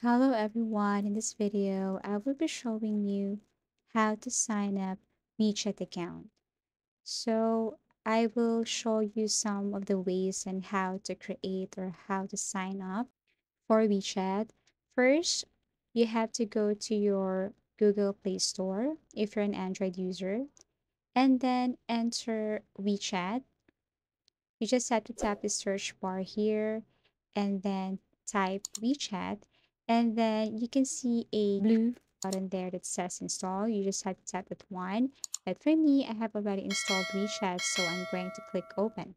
Hello everyone, in this video I will be showing you how to sign up WeChat account. So I will show you some of the ways and how to create or how to sign up for WeChat. First, you have to go to your Google Play Store if you're an Android user and then enter WeChat. You just have to tap the search bar here and then type WeChat and then you can see a blue button there that says install. You just have to tap that one. But for me, I have already installed WeChat, so I'm going to click open.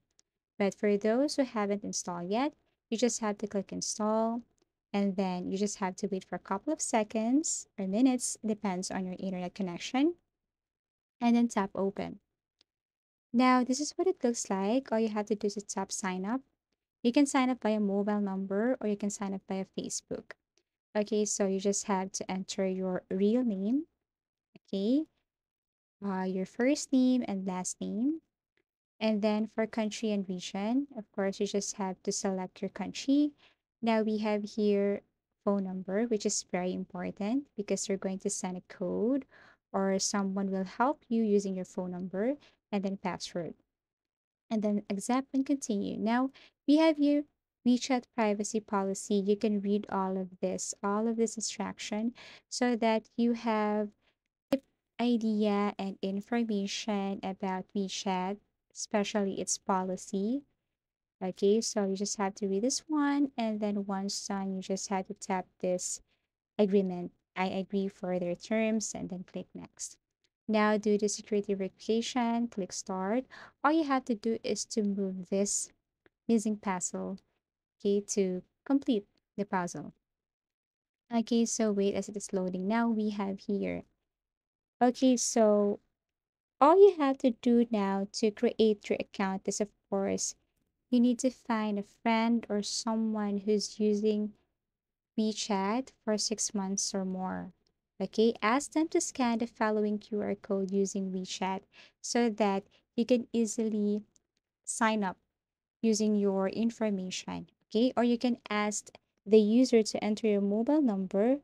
But for those who haven't installed yet, you just have to click install and then you just have to wait for a couple of seconds or minutes, depends on your internet connection, and then tap open. Now, this is what it looks like. All you have to do is tap sign up. You can sign up by a mobile number or you can sign up by a Facebook. Okay, so you just have to enter your real name, okay, uh, your first name and last name. And then for country and region, of course, you just have to select your country. Now we have here phone number, which is very important because you're going to send a code or someone will help you using your phone number and then password. And then accept and continue. Now we have here WeChat privacy policy. You can read all of this, all of this instruction so that you have idea and information about WeChat, especially its policy. Okay, so you just have to read this one, and then once done, you just have to tap this agreement. I agree for their terms, and then click next. Now do the security verification, click start. All you have to do is to move this missing puzzle, okay, to complete the puzzle. Okay, so wait as it is loading. Now we have here. Okay, so all you have to do now to create your account is, of course, you need to find a friend or someone who's using WeChat for six months or more. Okay, ask them to scan the following QR code using WeChat so that you can easily sign up using your information. Okay, or you can ask the user to enter your mobile number,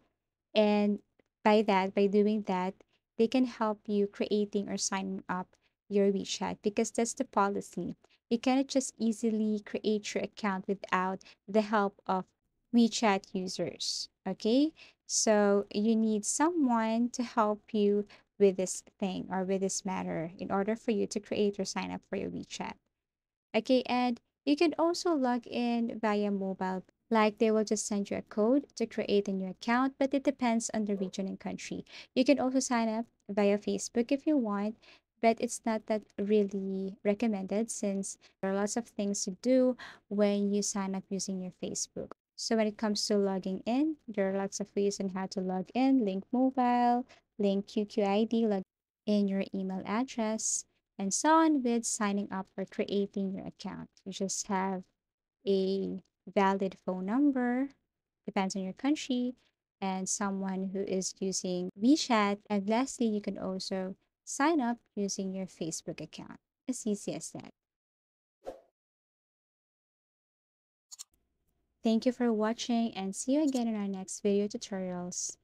and by that, by doing that, they can help you creating or signing up your WeChat because that's the policy. You cannot just easily create your account without the help of WeChat users. Okay, so you need someone to help you with this thing or with this matter in order for you to create or sign up for your WeChat. Okay, and you can also log in via mobile. Like they will just send you a code to create a new account, but it depends on the region and country. You can also sign up via Facebook if you want, but it's not that really recommended since there are lots of things to do when you sign up using your Facebook. So when it comes to logging in, there are lots of ways on how to log in, link mobile, link QQID, log in your email address, and so on with signing up or creating your account. You just have a valid phone number, depends on your country, and someone who is using WeChat. And lastly, you can also sign up using your Facebook account. As easy as that. Thank you for watching and see you again in our next video tutorials.